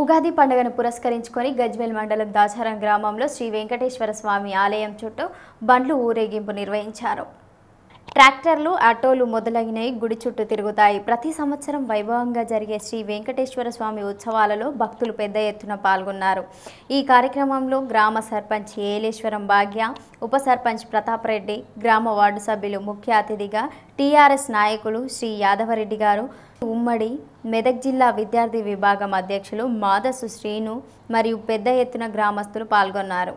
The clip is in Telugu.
ఉగాది పండుగను పురస్కరించుకొని గజ్వేల్ మండలం దాచారం గ్రామంలో శ్రీ వెంకటేశ్వర స్వామి ఆలయం చుట్టూ బండ్లు ఊరేగింపు నిర్వహించారు. ట్రాక్టర్లు ఆటోలు మొదలైనవి గుడి చుట్టూ తిరుగుతాయి. ప్రతి సంవత్సరం వైభవంగా జరిగే శ్రీ వెంకటేశ్వర స్వామి ఉత్సవాలలో భక్తులు పెద్ద ఎత్తున పాల్గొన్నారు. ఈ కార్యక్రమంలో గ్రామ సర్పంచ్ ఏలేశ్వరం భాగ్య ఉప సర్పంచ్ ప్రతాప్ రెడ్డి గ్రామ వార్డు సభ్యులు ముఖ్య అతిథిగా టీఆర్ఎస్ నాయకులు శ్రీ యాదవరెడ్డి గారు ఉమ్మడి మెదక్ జిల్లా విద్యార్థి విభాగం అధ్యక్షులు మాదసు శ్రీను మరియు పెద్ద ఎత్తున గ్రామస్తులు పాల్గొన్నారు.